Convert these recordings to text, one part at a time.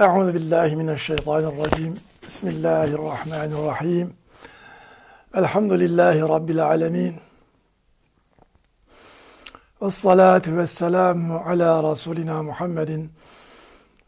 Euzu billahi mineşşeytanirracim. Bismillahirrahmanirrahim. Elhamdülillahi rabbil alamin. Ves salatu vesselamu ala rasulina Muhammedin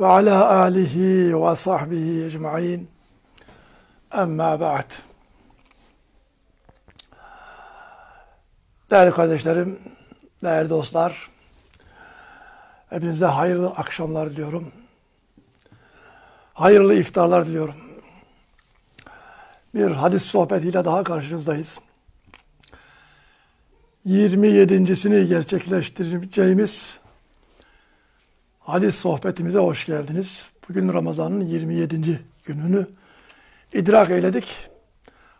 ve ala alihi ve sahbihi ecmaîn. Amma ba'd. Değerli kardeşlerim, değerli dostlar, hepinize hayırlı akşamlar diliyorum. Hayırlı iftarlar diliyorum. Bir hadis sohbetiyle daha karşınızdayız. 27.sini gerçekleştireceğimiz hadis sohbetimize hoş geldiniz. Bugün Ramazan'ın 27. gününü idrak eyledik.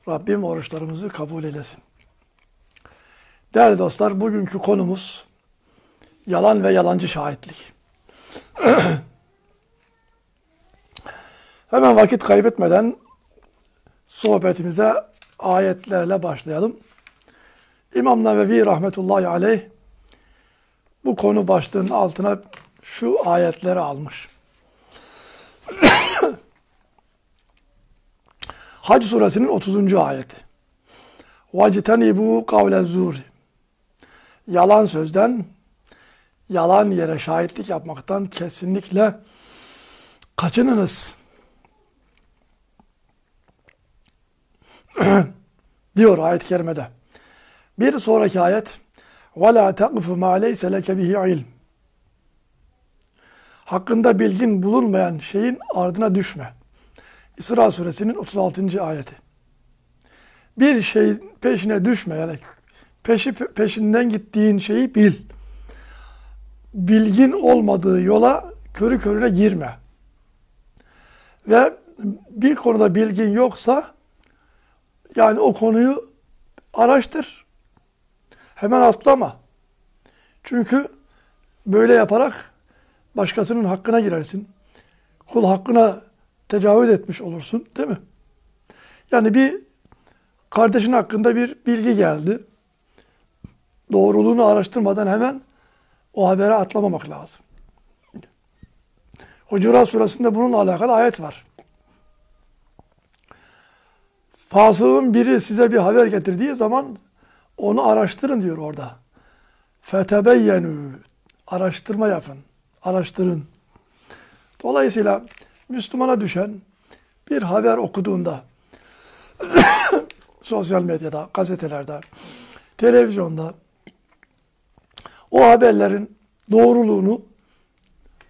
Rabbim oruçlarımızı kabul eylesin. Değerli dostlar, bugünkü konumuz yalan ve yalancı şahitlik. Hemen vakit kaybetmeden sohbetimize ayetlerle başlayalım. İmam Nevevi rahmetullahi aleyh bu konu başlığının altına şu ayetleri almış. Hac suresinin 30. ayeti. وَاجْتَنِبُوا قَوْلَ الزُّورِ Yalan sözden, yalan yere şahitlik yapmaktan kesinlikle kaçınınız. diyor ayet-i kerimede. Bir sonraki ayet وَلَا تَقْفُ مَا لَيْسَ لَكَ بِهِ ilm. Hakkında bilgin bulunmayan şeyin ardına düşme. İsra suresinin 36. ayeti. Bir şey peşine düşme yani peşi, peşinden gittiğin şeyi bil. Bilgin olmadığı yola körü körüne girme. Ve bir konuda bilgin yoksa yani o konuyu araştır. Hemen atlama. Çünkü böyle yaparak başkasının hakkına girersin. Kul hakkına tecavüz etmiş olursun değil mi? Yani bir kardeşin hakkında bir bilgi geldi. Doğruluğunu araştırmadan hemen o habere atlamamak lazım. Hucurat suresinde bununla alakalı ayet var. Fasığın biri size bir haber getirdiği zaman onu araştırın diyor orada. Fetebeyyenu araştırma yapın. Araştırın. Dolayısıyla Müslümana düşen bir haber okuduğunda sosyal medyada, gazetelerde, televizyonda o haberlerin doğruluğunu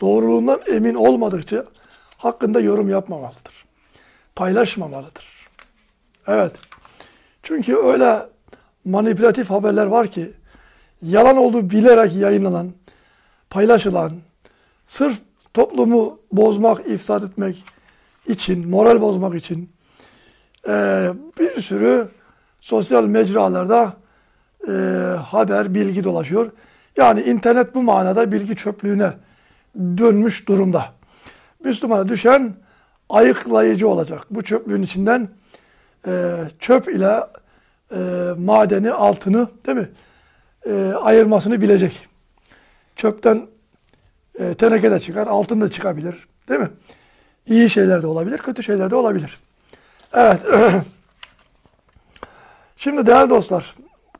doğruluğundan emin olmadıkça hakkında yorum yapmamalıdır. Paylaşmamalıdır. Evet. Çünkü öyle manipülatif haberler var ki yalan olduğu bilerek yayınlanan, paylaşılan, sırf toplumu bozmak, ifsad etmek için, moral bozmak için e, bir sürü sosyal mecralarda e, haber, bilgi dolaşıyor. Yani internet bu manada bilgi çöplüğüne dönmüş durumda. Müslümana düşen ayıklayıcı olacak. Bu çöplüğün içinden e, çöp ile e, madeni, altını değil mi? E, ayırmasını bilecek. Çöpten e, teneke de çıkar, altın da çıkabilir. Değil mi? İyi şeyler de olabilir, kötü şeyler de olabilir. Evet. Şimdi değerli dostlar,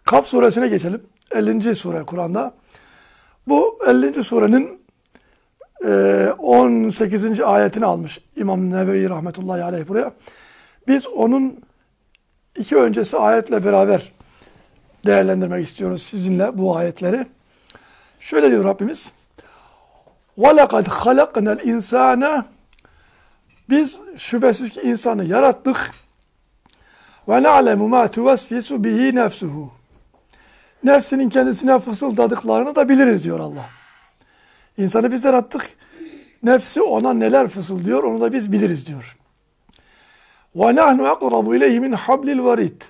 Kaf suresine geçelim. 50. sure Kur'an'da. Bu 50. surenin 18. ayetini almış İmam Nevevi rahmetullahi aleyh buraya. Biz onun iki öncesi ayetle beraber değerlendirmek istiyoruz sizinle bu ayetleri. Şöyle diyor Rabbimiz. وَلَقَدْ خَلَقْنَا الْاِنْسَانَ Biz şüphesiz ki insanı yarattık. وَنَعْلَمُ مَا تُوَسْفِسُ بِهِ نَفْسُهُ Nefsinin kendisine fısıldadıklarını da biliriz diyor Allah. İnsanı biz yarattık. Nefsi ona neler fısıldıyor onu da biz biliriz diyor. Ve nahnu akrabu ileyhi min hablil varid.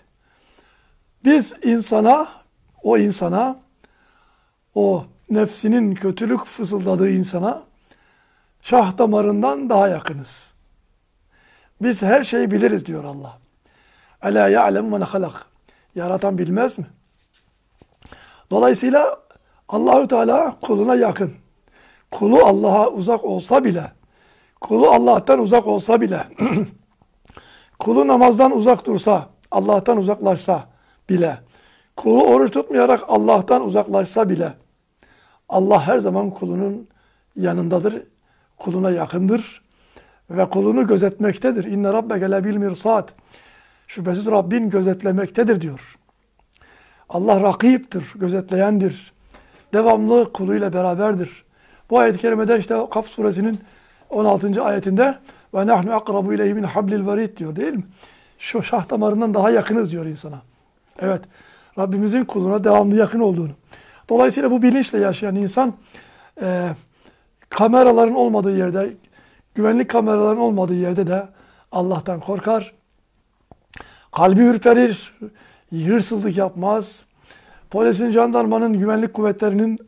Biz insana, o insana, o nefsinin kötülük fısıldadığı insana şah damarından daha yakınız. Biz her şeyi biliriz diyor Allah. Ela ya'lem men halak. Yaratan bilmez mi? Dolayısıyla Allahü Teala kuluna yakın. Kulu Allah'a uzak olsa bile, kulu Allah'tan uzak olsa bile kulu namazdan uzak dursa, Allah'tan uzaklaşsa bile, kulu oruç tutmayarak Allah'tan uzaklaşsa bile, Allah her zaman kulunun yanındadır, kuluna yakındır ve kulunu gözetmektedir. İnne rabbeke lebil mirsad. Şüphesiz Rabbin gözetlemektedir diyor. Allah rakiptir, gözetleyendir. Devamlı kuluyla beraberdir. Bu ayet-i kerimede işte Kaf suresinin 16. ayetinde ve nahnu akrabu ileyhi min hablil verid diyor değil mi? Şu şah damarından daha yakınız diyor insana. Evet. Rabbimizin kuluna devamlı yakın olduğunu. Dolayısıyla bu bilinçle yaşayan insan e, kameraların olmadığı yerde, güvenlik kameraların olmadığı yerde de Allah'tan korkar. Kalbi ürperir, hırsızlık yapmaz. Polisin, jandarmanın, güvenlik kuvvetlerinin,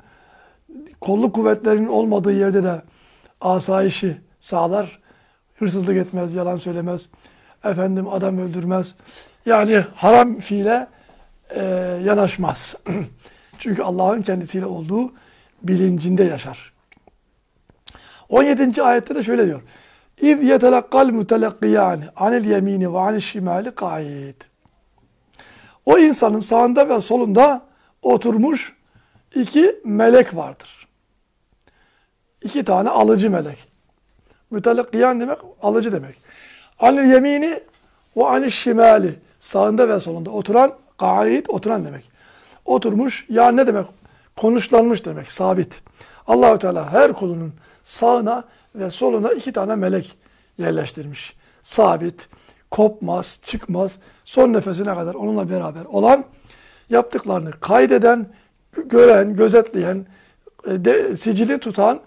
kolluk kuvvetlerinin olmadığı yerde de asayişi sağlar. Hırsızlık etmez, yalan söylemez. Efendim adam öldürmez. Yani haram fiile e, yanaşmaz. Çünkü Allah'ın kendisiyle olduğu bilincinde yaşar. 17. ayette de şöyle diyor. İz yetelakkal mutelakkiyani anil yemini ve anil şimali kaid. O insanın sağında ve solunda oturmuş iki melek vardır. İki tane alıcı melek. Mütelakkiyan demek alıcı demek. Anil yemini ve anil şimali sağında ve solunda oturan kaid oturan demek. Oturmuş ya ne demek? Konuşlanmış demek sabit. Allahü Teala her kulunun sağına ve soluna iki tane melek yerleştirmiş. Sabit, kopmaz, çıkmaz, son nefesine kadar onunla beraber olan, yaptıklarını kaydeden, gören, gözetleyen, e, de, sicili tutan,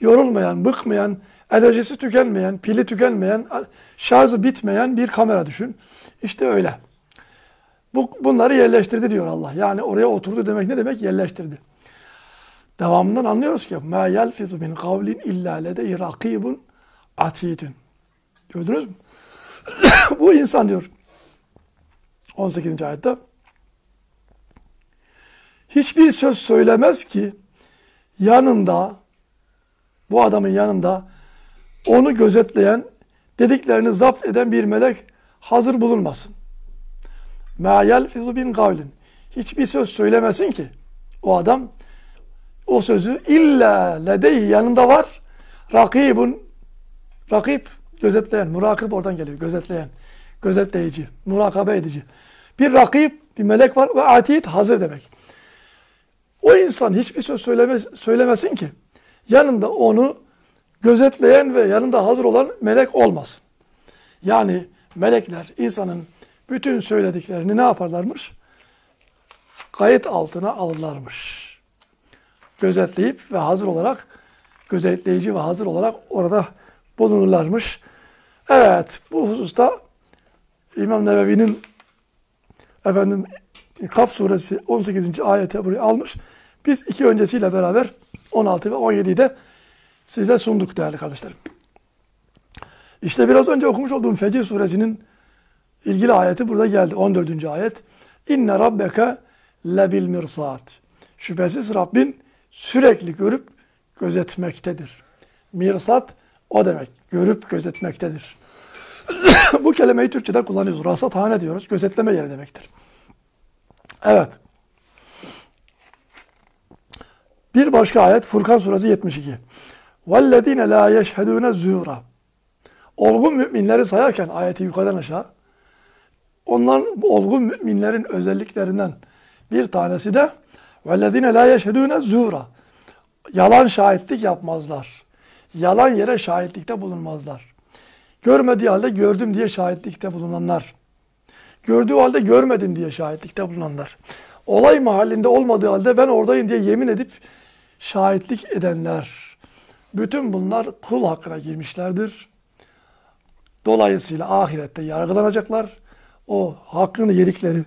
yorulmayan, bıkmayan, enerjisi tükenmeyen, pili tükenmeyen, şarjı bitmeyen bir kamera düşün. İşte öyle. Bu, bunları yerleştirdi diyor Allah. Yani oraya oturdu demek ne demek? Yerleştirdi. Devamından anlıyoruz ki ma yelfizu min kavlin illa ledeyhi rakibun atidun. Gördünüz mü? Bu insan diyor 18. ayette hiçbir söz söylemez ki yanında bu adamın yanında onu gözetleyen dediklerini zapt eden bir melek hazır bulunmasın. Ma yelfizu bin kavlin. Hiçbir söz söylemesin ki o adam o sözü illa ledeyhi yanında var. Rakibun rakip gözetleyen, murakip oradan geliyor. Gözetleyen, gözetleyici, murakabe edici. Bir rakip, bir melek var ve atid hazır demek. O insan hiçbir söz söyleme, söylemesin ki yanında onu gözetleyen ve yanında hazır olan melek olmasın. Yani melekler insanın bütün söylediklerini ne yaparlarmış? Kayıt altına alırlarmış gözetleyip ve hazır olarak gözetleyici ve hazır olarak orada bulunurlarmış. Evet bu hususta İmam Nevevi'nin efendim Kaf suresi 18. ayete buraya almış. Biz iki öncesiyle beraber 16 ve 17'yi de size sunduk değerli kardeşlerim. İşte biraz önce okumuş olduğum Fecir suresinin ilgili ayeti burada geldi. 14. ayet. İnne rabbeke lebil mirsat. Şüphesiz Rabbin sürekli görüp gözetmektedir. Mirsat o demek. Görüp gözetmektedir. Bu kelimeyi Türkçe'de kullanıyoruz. Rasathane diyoruz. Gözetleme yeri demektir. Evet. Bir başka ayet Furkan suresi 72. وَالَّذ۪ينَ لَا يَشْهَدُونَ زُورًا Olgun müminleri sayarken ayeti yukarıdan aşağı onların bu olgun müminlerin özelliklerinden bir tanesi de وَالَّذ۪ينَ لَا يَشْهَدُونَ zura. Yalan şahitlik yapmazlar. Yalan yere şahitlikte bulunmazlar. Görmediği halde gördüm diye şahitlikte bulunanlar. Gördüğü halde görmedim diye şahitlikte bulunanlar. Olay mahallinde olmadığı halde ben oradayım diye yemin edip şahitlik edenler. Bütün bunlar kul hakkına girmişlerdir. Dolayısıyla ahirette yargılanacaklar. O hakkını yedikleri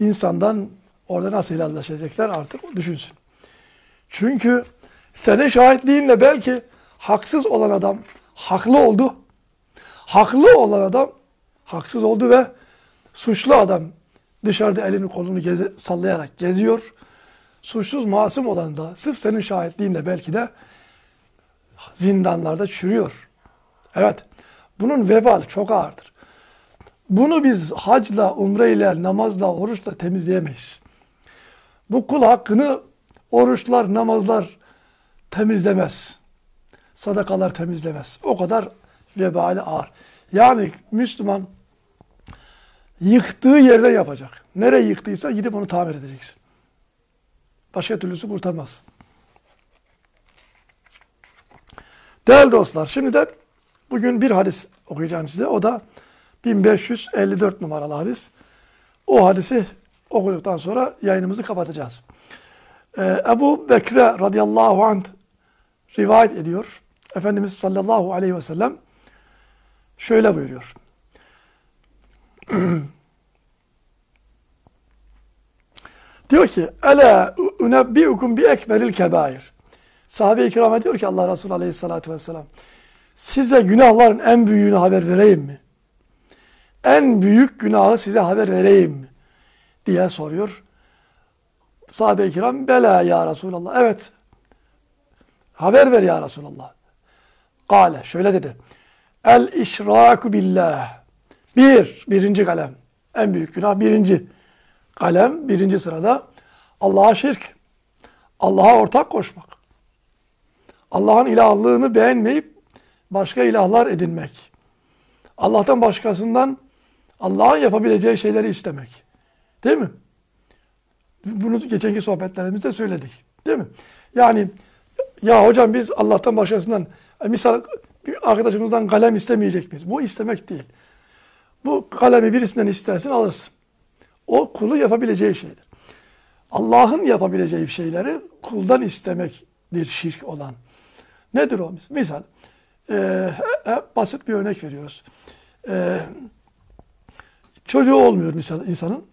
insandan Orada nasıl helalleşecekler artık düşünsün. Çünkü senin şahitliğinle belki haksız olan adam haklı oldu. Haklı olan adam haksız oldu ve suçlu adam dışarıda elini kolunu geze, sallayarak geziyor. Suçsuz masum olan da sırf senin şahitliğinle belki de zindanlarda çürüyor. Evet. Bunun vebal çok ağırdır. Bunu biz hacla, umreyle, namazla, oruçla temizleyemeyiz. Bu kul hakkını oruçlar, namazlar temizlemez. Sadakalar temizlemez. O kadar vebali ağır. Yani Müslüman yıktığı yerden yapacak. Nereye yıktıysa gidip onu tamir edeceksin. Başka türlüsü kurtarmaz. Değerli dostlar, şimdi de bugün bir hadis okuyacağım size. O da 1554 numaralı hadis. O hadisi okuduktan sonra yayınımızı kapatacağız. Ee, Ebu Bekre radıyallahu anh rivayet ediyor. Efendimiz sallallahu aleyhi ve sellem şöyle buyuruyor. diyor ki Ela unebbiukum bi ekberil kebair. Sahabe-i kirama diyor ki Allah Resulü aleyhissalatü vesselam size günahların en büyüğünü haber vereyim mi? En büyük günahı size haber vereyim mi? diye soruyor. Sahabe-i kiram bela ya Resulallah. Evet. Haber ver ya Resulallah. Kale şöyle dedi. El işraku billah. Bir, birinci kalem. En büyük günah birinci kalem, birinci sırada Allah'a şirk. Allah'a ortak koşmak. Allah'ın ilahlığını beğenmeyip başka ilahlar edinmek. Allah'tan başkasından Allah'ın yapabileceği şeyleri istemek. Değil mi? Bunu geçenki sohbetlerimizde söyledik. Değil mi? Yani ya hocam biz Allah'tan başkasından misal bir arkadaşımızdan kalem istemeyecek miyiz? Bu istemek değil. Bu kalemi birisinden istersin alırsın. O kulu yapabileceği şeydir. Allah'ın yapabileceği şeyleri kuldan istemektir şirk olan. Nedir o? Misal, e, basit bir örnek veriyoruz. E, çocuğu olmuyor misal insanın.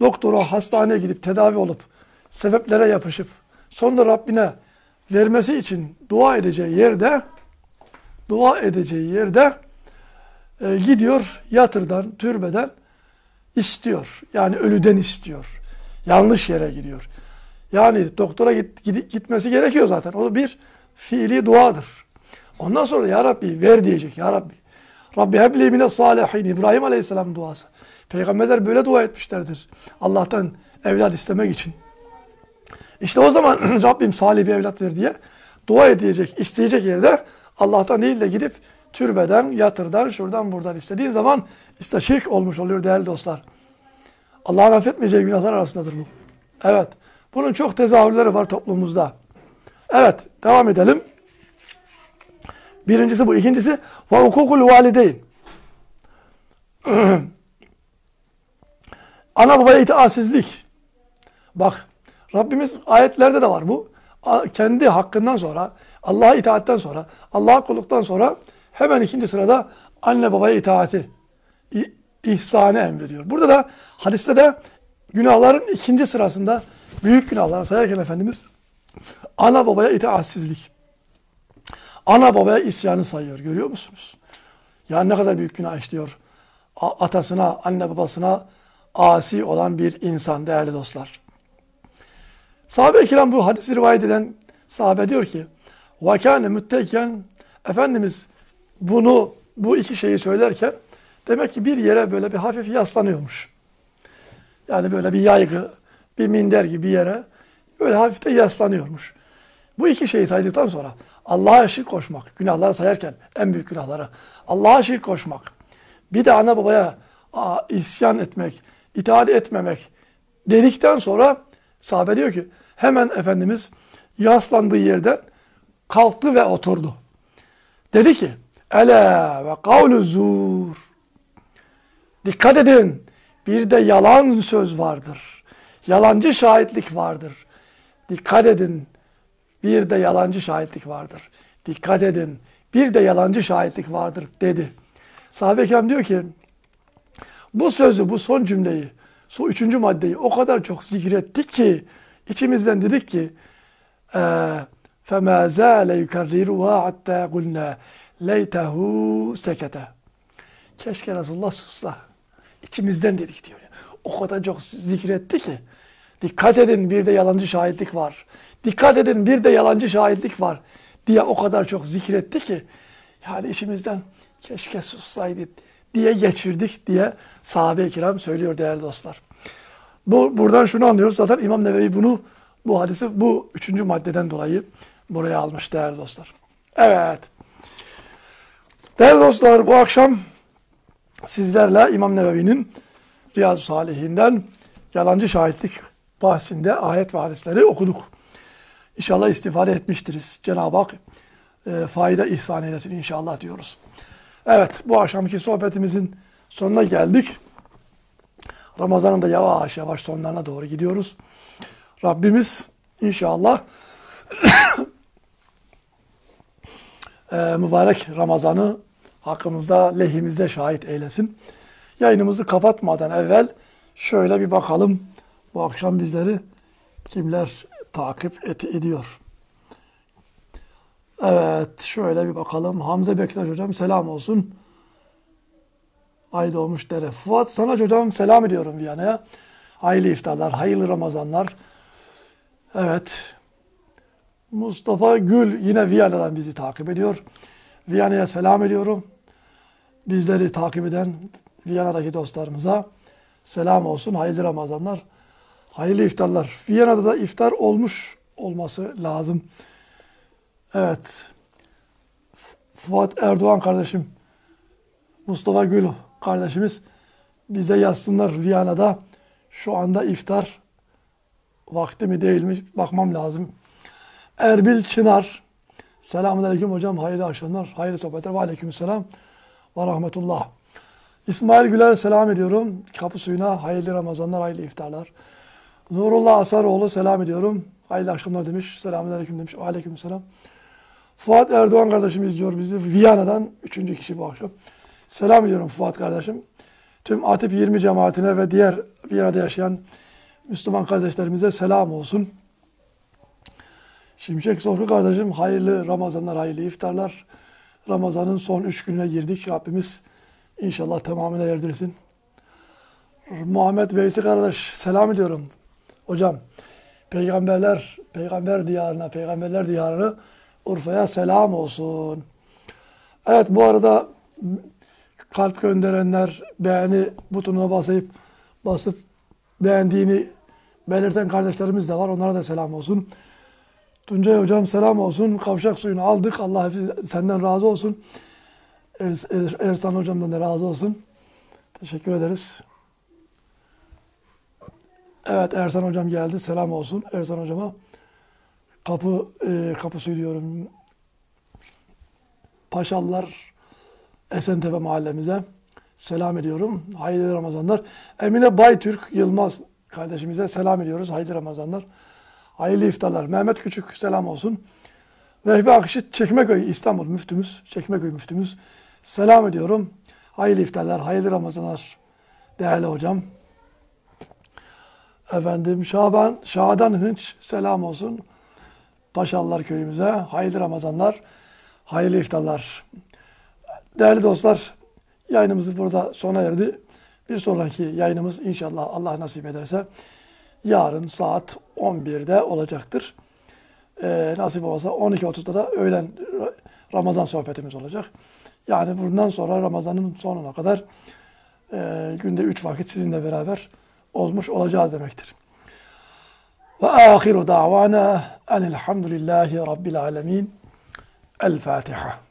Doktora, hastaneye gidip tedavi olup, sebeplere yapışıp, sonra Rabbine vermesi için dua edeceği yerde, dua edeceği yerde e, gidiyor yatırdan, türbeden istiyor. Yani ölüden istiyor. Yanlış yere gidiyor. Yani doktora git, gitmesi gerekiyor zaten. O bir fiili duadır. Ondan sonra Ya Rabbi ver diyecek. Ya Rabbi. Rabbi hebli mine salihin. İbrahim Aleyhisselam duası. Peygamberler böyle dua etmişlerdir. Allah'tan evlat istemek için. İşte o zaman Rabbim salih bir evlat ver diye dua edecek, isteyecek yerde Allah'tan değil de gidip türbeden, yatırdan, şuradan buradan istediğin zaman işte şirk olmuş oluyor değerli dostlar. Allah'ın affetmeyeceği günahlar arasındadır bu. Evet. Bunun çok tezahürleri var toplumumuzda. Evet. Devam edelim. Birincisi bu. ikincisi ve hukukul valideyn. Ana babaya itaatsizlik. Bak Rabbimiz ayetlerde de var bu. Kendi hakkından sonra, Allah'a itaatten sonra, Allah'a kulluktan sonra hemen ikinci sırada anne babaya itaati, ihsanı emrediyor. Burada da hadiste de günahların ikinci sırasında büyük günahları sayarken Efendimiz ana babaya itaatsizlik, ana babaya isyanı sayıyor. Görüyor musunuz? Ya ne kadar büyük günah işliyor. Atasına, anne babasına asi olan bir insan değerli dostlar. Sahabe-i kiram bu hadisi rivayet eden sahabe diyor ki وَكَانَ mütteyken Efendimiz bunu bu iki şeyi söylerken demek ki bir yere böyle bir hafif yaslanıyormuş. Yani böyle bir yaygı, bir minder gibi bir yere böyle hafif de yaslanıyormuş. Bu iki şeyi saydıktan sonra Allah'a şirk koşmak, günahları sayarken en büyük günahları, Allah'a şirk koşmak, bir de ana babaya isyan etmek, itaat etmemek dedikten sonra sahabe diyor ki hemen Efendimiz yaslandığı yerden kalktı ve oturdu. Dedi ki Ela ve kavlu zur. Dikkat edin. Bir de yalan söz vardır. Yalancı şahitlik vardır. Dikkat edin. Bir de yalancı şahitlik vardır. Dikkat edin. Bir de yalancı şahitlik vardır dedi. Sahabe-i diyor ki bu sözü, bu son cümleyi, son üçüncü maddeyi o kadar çok zikrettik ki içimizden dedik ki فَمَا زَالَ يُكَرِّرُهَا حَتَّى قُلْنَا leytehu sekete. Keşke Resulullah susla. İçimizden dedik diyor. O kadar çok zikretti ki. Dikkat edin bir de yalancı şahitlik var. Dikkat edin bir de yalancı şahitlik var diye o kadar çok zikretti ki. Yani işimizden keşke sussaydık diye geçirdik diye sahabe-i kiram söylüyor değerli dostlar. Bu, buradan şunu anlıyoruz. Zaten İmam Nevevi bunu bu hadisi bu üçüncü maddeden dolayı buraya almış değerli dostlar. Evet. Değerli dostlar bu akşam sizlerle İmam Nevevi'nin Riyaz-ı Salihinden yalancı şahitlik bahsinde ayet ve hadisleri okuduk. İnşallah istifade etmiştiriz. Cenab-ı Hak e, fayda ihsan eylesin inşallah diyoruz. Evet bu akşamki sohbetimizin sonuna geldik. Ramazan'ın da yavaş yavaş sonlarına doğru gidiyoruz. Rabbimiz inşallah e, mübarek Ramazan'ı hakkımızda lehimizde şahit eylesin. Yayınımızı kapatmadan evvel şöyle bir bakalım bu akşam bizleri kimler takip et ediyor. Evet şöyle bir bakalım. Hamza Bektaş hocam selam olsun. Ay doğmuş dere. Fuat Sanac hocam selam ediyorum Viyana'ya. Hayırlı iftarlar, hayırlı Ramazanlar. Evet. Mustafa Gül yine Viyana'dan bizi takip ediyor. Viyana'ya selam ediyorum. Bizleri takip eden Viyana'daki dostlarımıza selam olsun. Hayırlı Ramazanlar. Hayırlı iftarlar. Viyana'da da iftar olmuş olması lazım. Evet. Fuat Erdoğan kardeşim, Mustafa Gül kardeşimiz bize yazsınlar Viyana'da şu anda iftar vakti mi değil mi bakmam lazım. Erbil Çınar, selamun aleyküm hocam, hayırlı akşamlar, hayırlı sohbetler, ve aleyküm ve rahmetullah. İsmail Güler selam ediyorum. Kapı suyuna hayırlı Ramazanlar, hayırlı iftarlar. Nurullah Asaroğlu selam ediyorum. Hayırlı akşamlar demiş. Selamun aleyküm demiş. Aleyküm selam. Fuat Erdoğan kardeşim izliyor bizi. Viyana'dan üçüncü kişi bu akşam. Selam ediyorum Fuat kardeşim. Tüm Atip 20 cemaatine ve diğer Viyana'da yaşayan Müslüman kardeşlerimize selam olsun. Şimşek Sofru kardeşim hayırlı Ramazanlar, hayırlı iftarlar. Ramazan'ın son üç gününe girdik. Rabbimiz inşallah tamamına erdirsin. Muhammed Veysi kardeş selam ediyorum. Hocam peygamberler, peygamber diyarına, peygamberler diyarını Urfa'ya selam olsun. Evet bu arada kalp gönderenler, beğeni butonuna basıp basıp beğendiğini belirten kardeşlerimiz de var. Onlara da selam olsun. Tuncay hocam selam olsun. Kavşak suyunu aldık. Allah senden razı olsun. Er, er, Ersan hocamdan da razı olsun. Teşekkür ederiz. Evet Ersan hocam geldi. Selam olsun Ersan hocama. Kapı e, kapı söylüyorum. Paşalılar Esentepe mahallemize selam ediyorum. Hayırlı Ramazanlar. Emine Baytürk Yılmaz kardeşimize selam ediyoruz. Hayırlı Ramazanlar. Hayırlı iftarlar. Mehmet Küçük selam olsun. Vehbi Akışıt Çekmeköy İstanbul müftümüz, Çekmeköy müftümüz. Selam ediyorum. Hayırlı iftarlar, hayırlı Ramazanlar değerli hocam. Efendim Şaban, Şadan Hınç selam olsun. Paşalılar köyümüze. Hayırlı Ramazanlar, hayırlı iftarlar. Değerli dostlar, yayınımız burada sona erdi. Bir sonraki yayınımız inşallah Allah nasip ederse yarın saat 11'de olacaktır. Ee, nasip olsa 12.30'da da öğlen Ramazan sohbetimiz olacak. Yani bundan sonra Ramazan'ın sonuna kadar e, günde üç vakit sizinle beraber olmuş olacağız demektir. Ve ahiru davana enilhamdülillahi rabbil alemin. El Fatiha.